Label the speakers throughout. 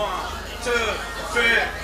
Speaker 1: One, two, three,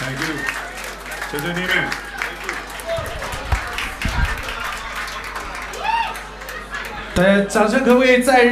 Speaker 1: thank you. 谢谢你们
Speaker 2: 大家掌声可不可以再